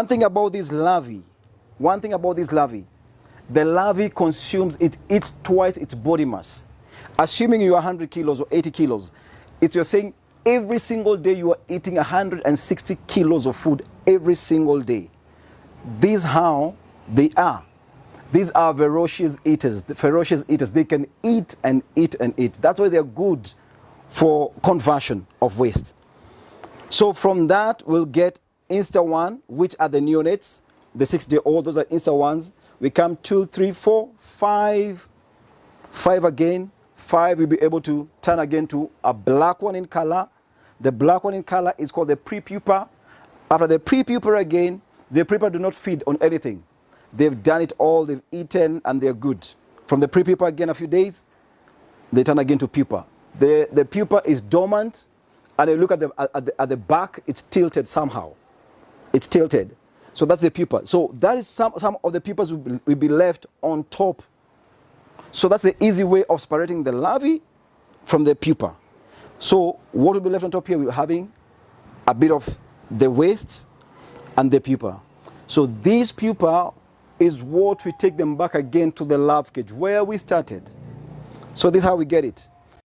One thing about this larvae, one thing about this larvae, the larvae consumes, it eats twice its body mass. Assuming you are 100 kilos or 80 kilos, it's you're saying every single day you are eating 160 kilos of food every single day. This how they are. These are ferocious eaters. The ferocious eaters. They can eat and eat and eat. That's why they're good for conversion of waste. So from that, we'll get Instar 1, which are the neonates, the six day old, those are Instar 1s. We come two, three, four, five, five again. Five, we'll be able to turn again to a black one in color. The black one in color is called the prepupa. After the prepupa again, the prepupa do not feed on anything. They've done it all, they've eaten, and they're good. From the prepupa again a few days, they turn again to pupa. The, the pupa is dormant, and you look at the, at, the, at the back, it's tilted somehow. It's tilted. So that's the pupa. So that is some, some of the pupas will be, will be left on top. So that's the easy way of separating the larvae from the pupa. So what will be left on top here, we're having a bit of the waste and the pupa. So this pupa is what we take them back again to the larve cage where we started. So this is how we get it.